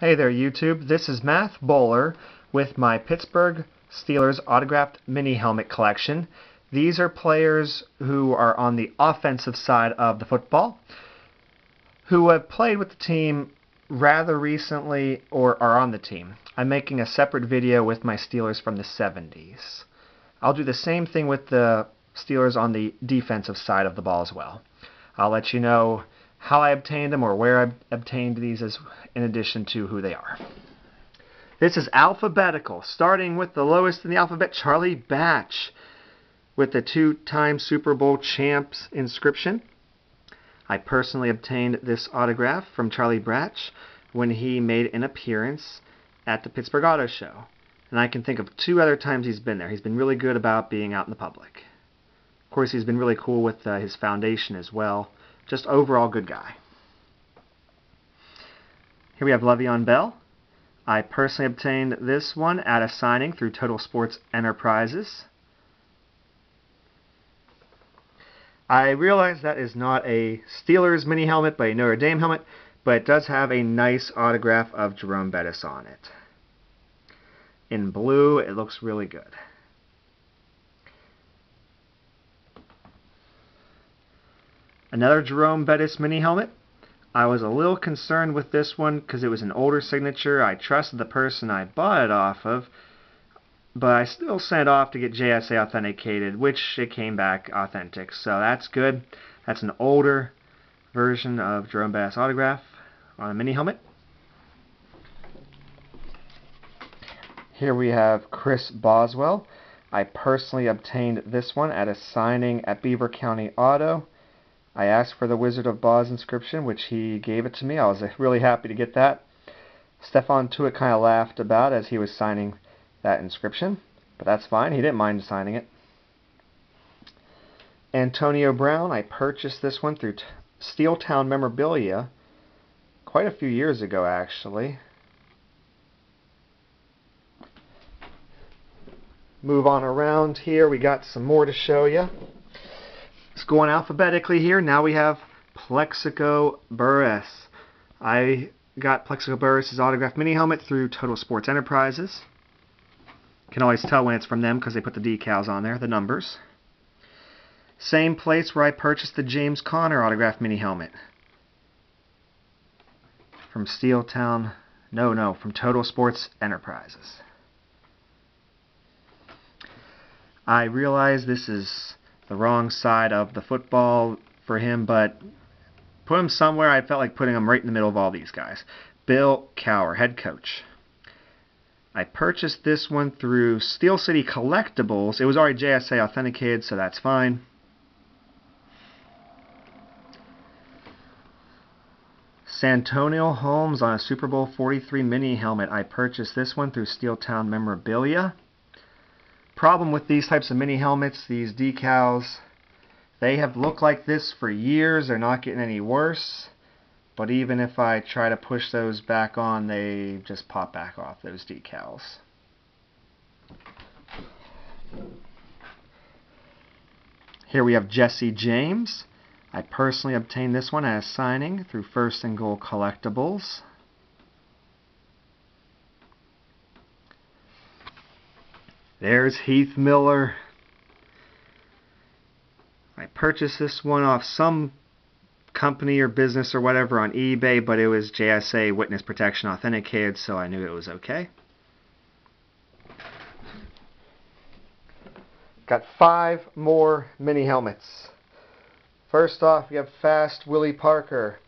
Hey there YouTube, this is Math Bowler with my Pittsburgh Steelers autographed mini helmet collection. These are players who are on the offensive side of the football, who have played with the team rather recently or are on the team. I'm making a separate video with my Steelers from the 70s. I'll do the same thing with the Steelers on the defensive side of the ball as well. I'll let you know how I obtained them or where I obtained these as in addition to who they are. This is alphabetical, starting with the lowest in the alphabet, Charlie Batch, with the two-time Super Bowl champs inscription. I personally obtained this autograph from Charlie Batch when he made an appearance at the Pittsburgh Auto Show. And I can think of two other times he's been there. He's been really good about being out in the public. Of course, he's been really cool with uh, his foundation as well. Just overall good guy. Here we have Le'Veon Bell. I personally obtained this one at a signing through Total Sports Enterprises. I realize that is not a Steelers mini helmet, but a Notre Dame helmet, but it does have a nice autograph of Jerome Bettis on it. In blue, it looks really good. Another Jerome Bettis mini helmet. I was a little concerned with this one because it was an older signature. I trusted the person I bought it off of, but I still sent it off to get JSA authenticated, which it came back authentic. So that's good. That's an older version of Jerome Bettis autograph on a mini helmet. Here we have Chris Boswell. I personally obtained this one at a signing at Beaver County Auto. I asked for the Wizard of Boz inscription, which he gave it to me. I was uh, really happy to get that. Stephon Tuitt kind of laughed about as he was signing that inscription, but that's fine. He didn't mind signing it. Antonio Brown, I purchased this one through Steeltown Memorabilia quite a few years ago, actually. Move on around here. We got some more to show you. It's going alphabetically here. Now we have Plaxico Burress. I got Plexico Burress's autographed mini helmet through Total Sports Enterprises. Can always tell when it's from them because they put the decals on there, the numbers. Same place where I purchased the James Conner autographed mini helmet. From Steel Town, no, no, from Total Sports Enterprises. I realize this is the wrong side of the football for him, but put him somewhere. I felt like putting him right in the middle of all these guys. Bill Cowher, head coach. I purchased this one through Steel City Collectibles. It was already JSA authenticated, so that's fine. Santonio Holmes on a Super Bowl 43 mini helmet. I purchased this one through Steeltown Memorabilia problem with these types of mini helmets, these decals, they have looked like this for years. They're not getting any worse. But even if I try to push those back on, they just pop back off, those decals. Here we have Jesse James. I personally obtained this one as signing through First and Goal Collectibles. There's Heath Miller. I purchased this one off some company or business or whatever on eBay, but it was JSA Witness Protection Authenticated, so I knew it was okay. Got five more mini helmets. First off, we have Fast Willie Parker.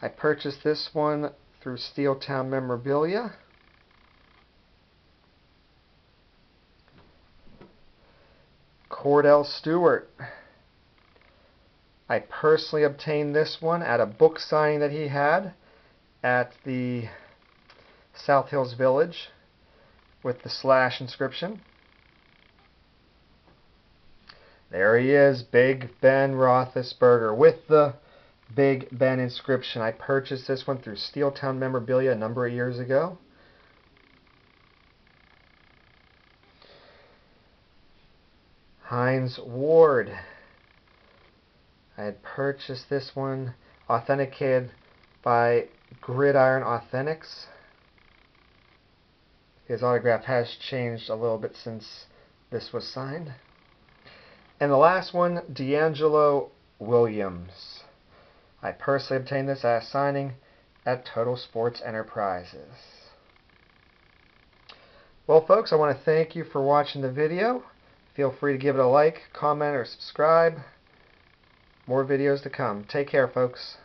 I purchased this one through Steeltown Memorabilia. Kordell Stewart. I personally obtained this one at a book signing that he had at the South Hills Village with the slash inscription. There he is, Big Ben Roethlisberger with the Big Ben inscription. I purchased this one through Steeltown Memorabilia a number of years ago. Hines Ward. I had purchased this one authenticated by Gridiron Authentics. His autograph has changed a little bit since this was signed. And the last one, DeAngelo Williams. I personally obtained this as signing at Total Sports Enterprises. Well, folks, I want to thank you for watching the video. Feel free to give it a like, comment, or subscribe. More videos to come. Take care, folks.